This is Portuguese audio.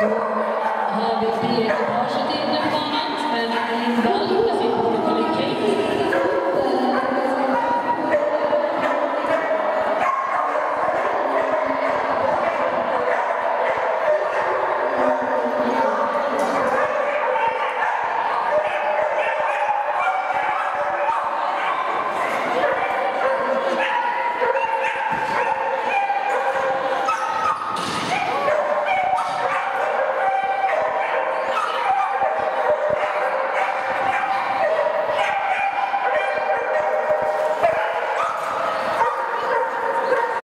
do HBP